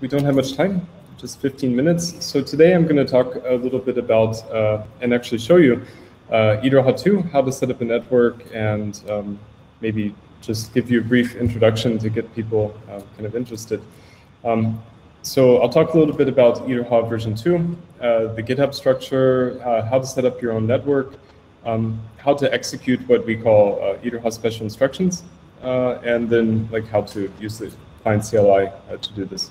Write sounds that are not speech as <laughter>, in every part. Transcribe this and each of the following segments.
we don't have much time, just 15 minutes. So today I'm going to talk a little bit about uh, and actually show you uh, 2, how to set up a network, and um, maybe just give you a brief introduction to get people uh, kind of interested. Um, so I'll talk a little bit about Iroha version 2, uh, the GitHub structure, uh, how to set up your own network, um, how to execute what we call uh, Iroha special instructions, uh, and then like how to use the client CLI uh, to do this.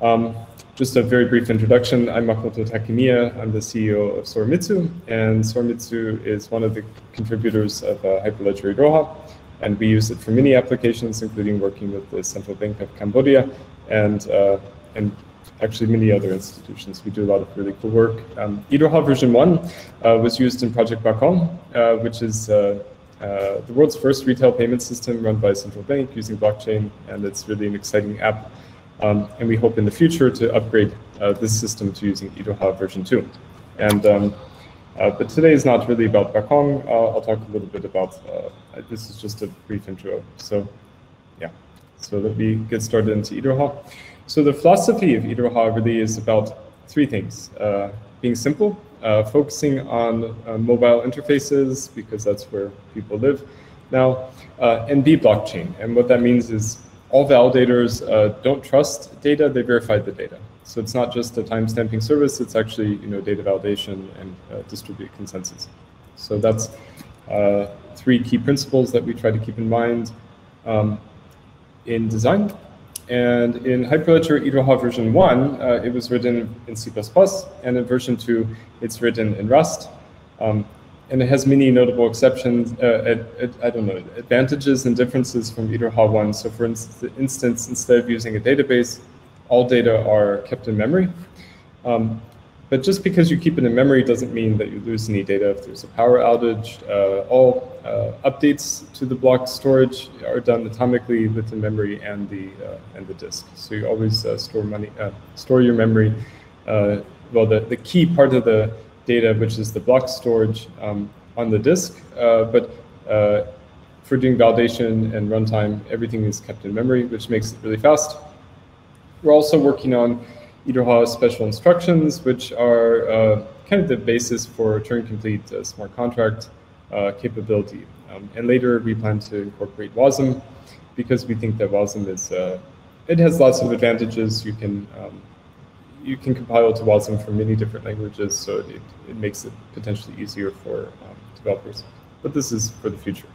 Um, just a very brief introduction. I'm Makoto Takemiya. I'm the CEO of Soramitsu, and Soramitsu is one of the contributors of uh, Hyperledger Iroha, and we use it for many applications, including working with the Central Bank of Cambodia and uh, and actually many other institutions. We do a lot of really cool work. Um, Iroha version one uh, was used in Project Bakong, uh, which is uh, uh, the world's first retail payment system run by a central bank using blockchain, and it's really an exciting app. Um, and we hope in the future to upgrade uh, this system to using Iroha version 2. And um, uh, but today is not really about Bakong. I'll talk a little bit about, uh, this is just a brief intro. So yeah, so let me get started into Iroha. So the philosophy of Iroha really is about three things. Uh, being simple, uh, focusing on uh, mobile interfaces because that's where people live now, uh, and be blockchain. And what that means is all validators uh, don't trust data, they verify the data. So it's not just a timestamping service, it's actually you know, data validation and uh, distributed consensus. So that's uh, three key principles that we try to keep in mind um, in design. And in Hyperledger Iroha version 1, uh, it was written in C++, and in version 2, it's written in Rust. Um, and it has many notable exceptions, uh, I don't know, advantages and differences from Iroha 1. So for instance, instead of using a database, all data are kept in memory. Um, but just because you keep it in memory doesn't mean that you lose any data if there's a power outage. Uh, all uh, updates to the block storage are done atomically within memory and the uh, and the disk. So you always uh, store money, uh, store your memory. Well, the, the key part of the data, which is the block storage um, on the disk, but for doing validation and runtime, everything is kept in memory, which makes it really fast. We're also working on Iroha special instructions, which are uh, kind of the basis for Turing-complete uh, smart contract uh, capability. Um, and later we plan to incorporate WASM because we think that WASM is, uh, it has lots of advantages. You can um, you can compile to WASM from many different languages, so it, it makes it potentially easier for um, developers. But this is for the future.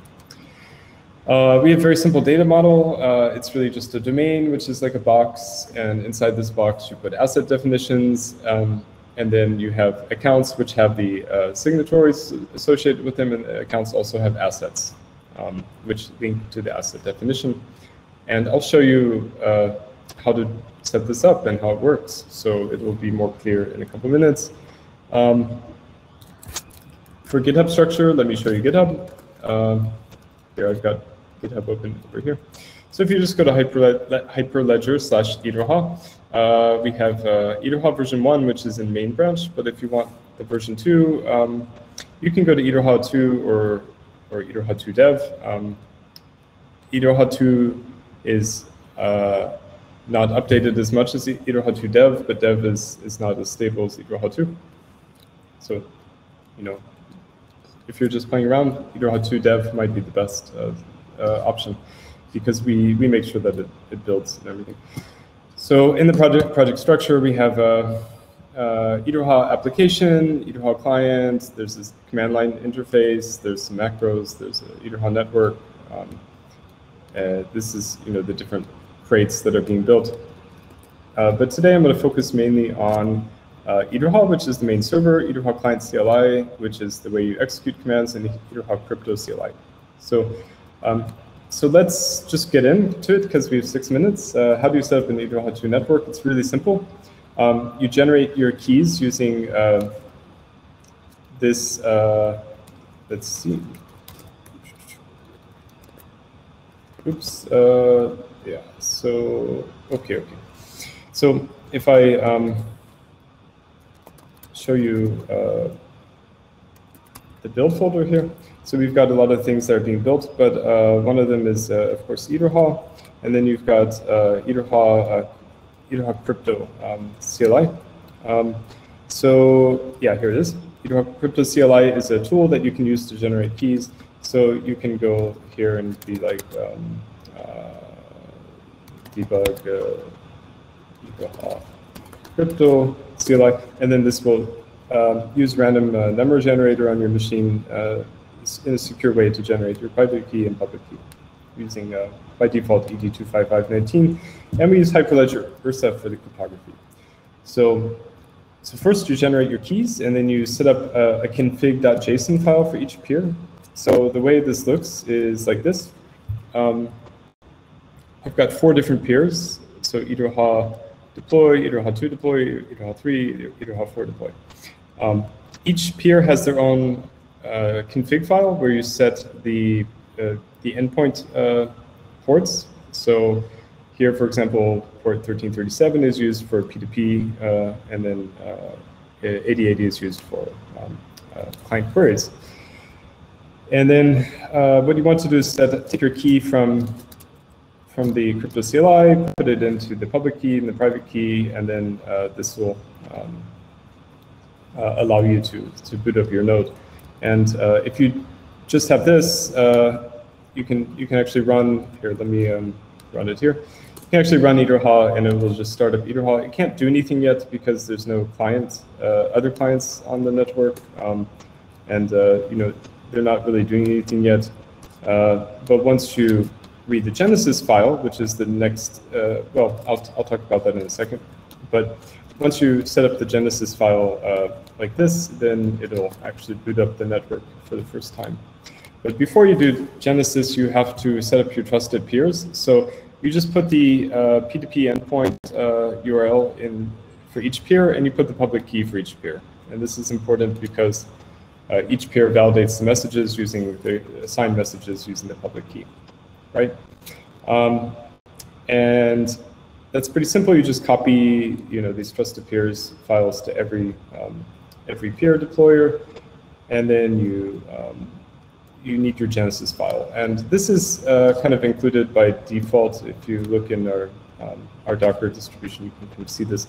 Uh, we have a very simple data model. Uh, it's really just a domain, which is like a box. And inside this box, you put asset definitions. Um, and then you have accounts which have the uh, signatories associated with them. And accounts also have assets, um, which link to the asset definition. And I'll show you uh, how to set this up and how it works. So it will be more clear in a couple minutes. Um, for GitHub structure, let me show you GitHub. Um, here I've got GitHub open over here. So if you just go to Hyperledger slash Iroha, uh, we have uh, version 1, which is in main branch. But if you want the version 2, um, you can go to Iroha 2 or, or Iroha 2 dev. Um, Iroha 2 is uh, not updated as much as 2 dev, but dev is, is not as stable as 2. So, you know, if you're just playing around, 2 dev might be the best uh, uh, option because we, we make sure that it, it builds and everything. So in the project project structure, we have a, a Iroha application, Iroha client, there's this command line interface, there's some macros, there's a Iroha network. Um, uh, this is you know the different crates that are being built. Uh, but today I'm going to focus mainly on uh, which is the main server, Iroha client CLI, which is the way you execute commands, and Iroha crypto CLI. So um, so let's just get into it because we have six minutes. Uh, how do you set up an Iroha 2 network? It's really simple. Um, you generate your keys using uh, this, uh, let's see. Oops, uh, yeah, so, okay, okay. So if I um, show you uh, the build folder here, so we've got a lot of things that are being built, but uh, one of them is, uh, of course, Iroha. And then you've got uh, Iroha, uh, Crypto um, CLI. Um, so yeah, here it is. Iroha Crypto CLI is a tool that you can use to generate keys. So you can go here and be like um, uh, debug uh, Crypto CLI, and then this will um, use random uh, number generator on your machine uh, in a secure way to generate your private key and public key using uh, by default ED25519, and we use Hyperledger Ursa for the cryptography. So, so first you generate your keys, and then you set up a, a config.json file for each peer. So the way this looks is like this. Um, I've got four different peers. So Iroha deploy, Iroha2 deploy, Iroha3, Iroha4 deploy. Um, each peer has their own uh, config file where you set the uh, the endpoint uh, ports. So here, for example, port 1337 is used for P2P, uh, and then 8080 is used for um, client queries. And then what you want to do is set, take your key from from the crypto CLI, put it into the public key and the private key, and then uh, this will um, uh, allow you to, to boot up your node. And uh, if you just have this, you can you can actually run here. Let me um, run it here. You can actually run Iroha and it will just start up Iroha. It can't do anything yet because there's no client, uh, other clients on the network, um, and uh, you know they're not really doing anything yet. Uh, but once you read the Genesis file, which is the next, uh, well, I'll I'll talk about that in a second. But once you set up the Genesis file uh, like this, then it'll actually boot up the network for the first time. But before you do Genesis, you have to set up your trusted peers. So you just put the uh, P2P endpoint uh, URL in for each peer, and you put the public key for each peer. And this is important because uh, each peer validates the messages using the assigned messages using the public key, right? Um, and that's pretty simple. You just copy, you know, these trusted peers files to every um, every peer deployer, and then you um, you need your Genesis file. And this is uh, kind of included by default. If you look in our, um, our Docker distribution, you can kind of see this.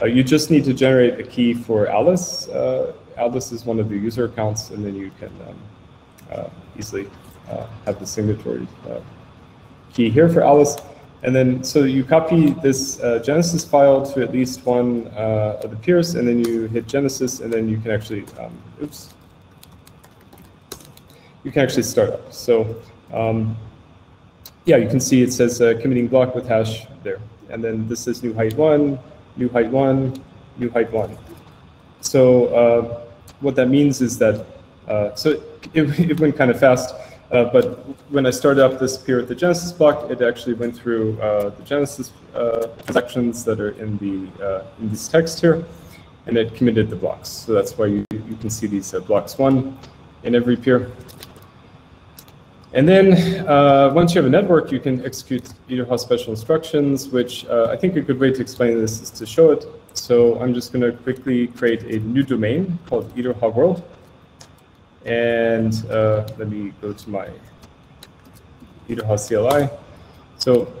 Uh, you just need to generate a key for Alice. Uh, Alice is one of the user accounts, and then you can um, uh, easily uh, have the signatory uh, key here for Alice. And then, so you copy this Genesis file to at least one of the peers, and then you hit Genesis, and then you can actually, um, oops, you can actually start up. So um, yeah, you can see it says uh, committing block with hash there. And then this is new height one, new height one, new height one. So uh, what that means is that, uh, so it, it, went kind of fast, uh, but when I started up this peer at the Genesis block, it actually went through uh, the Genesis uh, sections that are in the in this text here, and it committed the blocks. So that's why you, you can see these blocks one in every peer. And then uh, once you have a network, you can execute Iroha special instructions, which uh, I think a good way to explain this is to show it. So I'm just going to quickly create a new domain called Iroha world. And uh, let me go to my Iroha CLI. So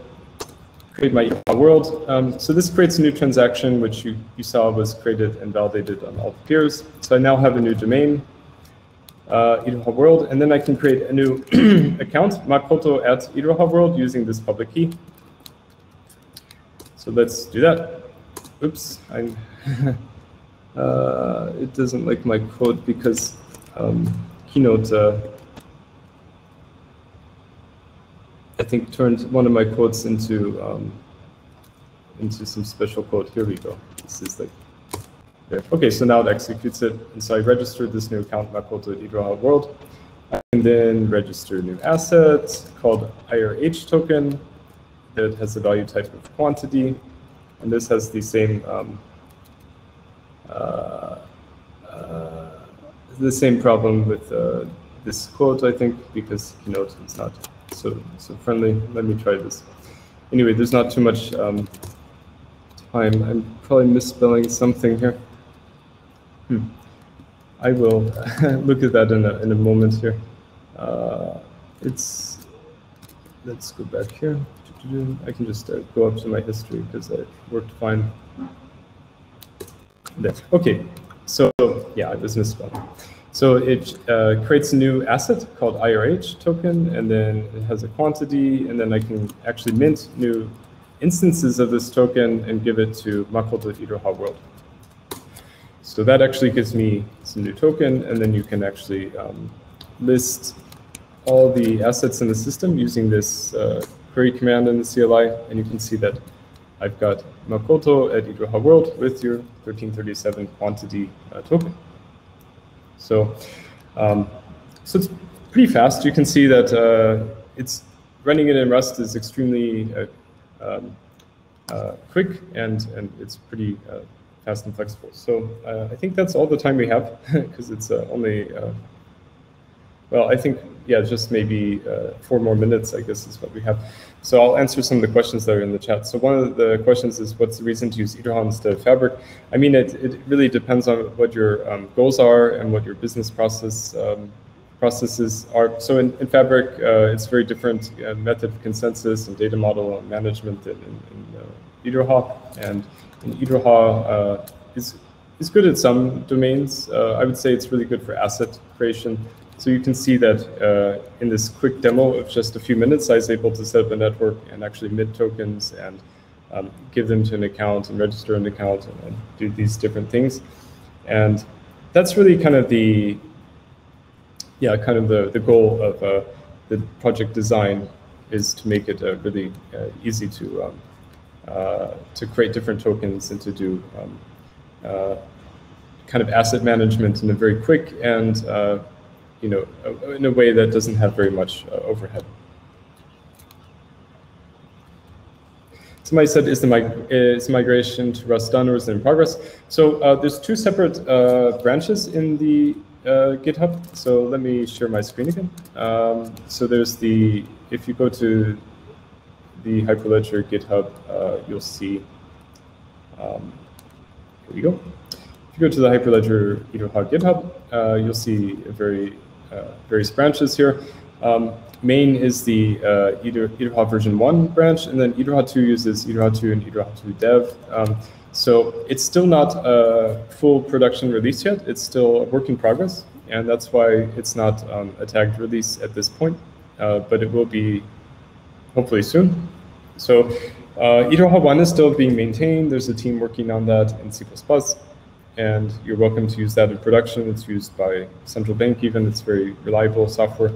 create my Iroha world. Um, so this creates a new transaction, which you, you saw was created and validated on all the peers. So I now have a new domain uh, world, and then I can create a new <clears throat> account, Makoto at Iroha world using this public key. So let's do that. Oops, I'm <laughs> uh, it doesn't like my code because um, Keynote, uh, I think, turned one of my quotes into um, into some special quote. Here we go. This is like Okay, so now it executes it. And so I registered this new account Makoto Iroha world. And then register new asset called IRH token that has a value type of quantity. And this has the same um, uh, the same problem with uh, this quote, I think, because Keynote is not so so friendly. Let me try this. Anyway, there's not too much um, time. I'm probably misspelling something here. Hmm. I will <laughs> look at that in a, in a moment here. Uh, it's, let's go back here. I can just uh, go up to my history because I worked fine. There. Okay, so yeah, I was misspelled. So it uh, creates a new asset called IRH token, and then it has a quantity, and then I can actually mint new instances of this token and give it to Makoto world. So that actually gives me some new token, and then you can actually um, list all the assets in the system using this uh, query command in the CLI, and you can see that I've got Makoto at Iroha world with your 1337 quantity uh, token. So, um, so it's pretty fast. You can see that uh, it's running it in Rust is extremely uh, um, uh, quick and and it's pretty uh, fast and flexible. So uh, I think that's all the time we have <laughs> because it's only well, I think yeah, just maybe four more minutes. I guess is what we have. So I'll answer some of the questions that are in the chat. So one of the questions is, what's the reason to use Iroha instead of Fabric? I mean, it, it really depends on what your um, goals are and what your business process um, processes are. So in, in Fabric, uh, it's very different uh, method of consensus and data model management in, in, in uh. And in uh, is, is good at some domains. Uh, I would say it's really good for asset creation. So you can see that uh, in this quick demo of just a few minutes, I was able to set up a network and actually mint tokens and um, give them to an account and register an account and, and, do these different things. And that's really kind of the, yeah, kind of the, the goal of uh, the project design is to make it uh, really uh, easy to um, uh, to create different tokens and to do um, uh, kind of asset management in a very quick and you know, in a way that doesn't have very much uh, overhead. Somebody said, is the mig is migration to Rust done or is it in progress? So uh, there's two separate uh, branches in the uh, GitHub. So let me share my screen again. Um, so there's the, if you go to the Hyperledger GitHub, uh, you'll see, um, here we go. If you go to the Hyperledger GitHub, uh, you'll see a very uh, various branches here. Um, main is the uh, Iroha version 1 branch, and then Iroha 2 uses Iroha 2 and Iroha 2 dev. Um, so it's still not a full production release yet. It's still a work in progress, and that's why it's not um, a tagged release at this point, uh, but it will be hopefully soon. So uh, Iroha 1 is still being maintained. There's a team working on that in C++ and you're welcome to use that in production. It's used by central bank even. It's very reliable software.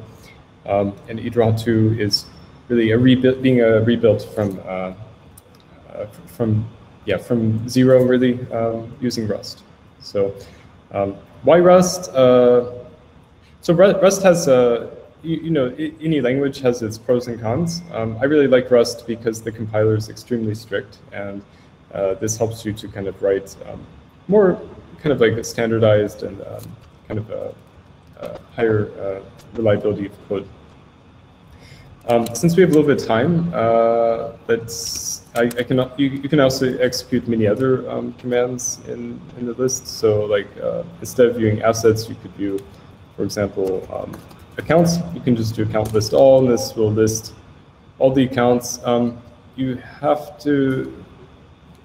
Um, and Iroha 2 is really a rebuild, being a rebuilt from uh, uh, from yeah from zero really um, using Rust. So um, why Rust? Uh, so Rust has a you, you, know any language has its pros and cons. Um, I really like Rust because the compiler is extremely strict, and uh, this helps you to kind of write um, more kind of like a standardized and um, kind of a, a higher uh, reliability of code. Um, since we have a little bit of time, uh, let's I, I can you, you, can also execute many other um, commands in in the list. So like uh, instead of viewing assets, you could view, for example, um, accounts. You can just do account list all, and this will list all the accounts. Um, you have to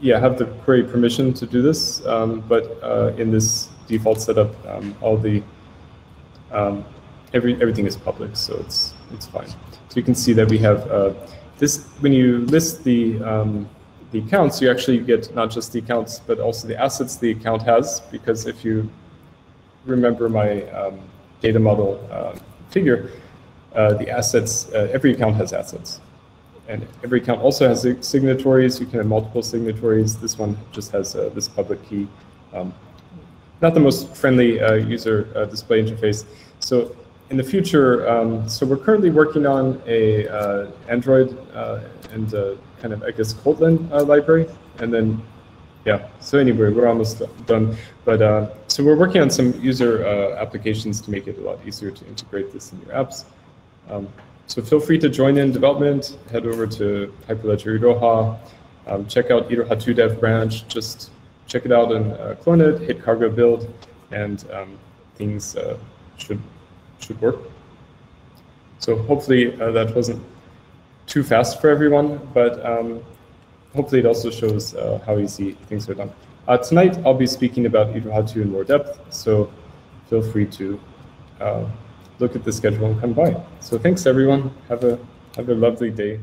yeah, have the query permission to do this, um, but uh, in this default setup, um, all the um, every everything is public, so it's it's fine. So you can see that we have uh, this when you list the um, the accounts, you actually get not just the accounts, but also the assets the account has, because if you remember my um, data model uh, figure, uh, the assets, uh, every account has assets and every account also has signatories. You can have multiple signatories. This one just has uh, this public key. Um, not the most friendly uh, user uh, display interface. So in the future, um, so we're currently working on a uh, Android uh, and kind of, I guess, Kotlin uh, library. And then, yeah, so anyway, we're almost done. But so we're working on some user applications to make it a lot easier to integrate this in your apps. Um, so feel free to join in development, head over to Hyperledger Iroha, um, check out Iroha 2 dev branch, just check it out and uh, clone it, hit cargo build, and um, things uh, should should work. So hopefully uh, that wasn't too fast for everyone, but um, hopefully it also shows uh, how easy things are done. Uh, tonight, I'll be speaking about Iroha 2 in more depth, so feel free to uh, look at the schedule and come by. So thanks, everyone. Have a, have a lovely day.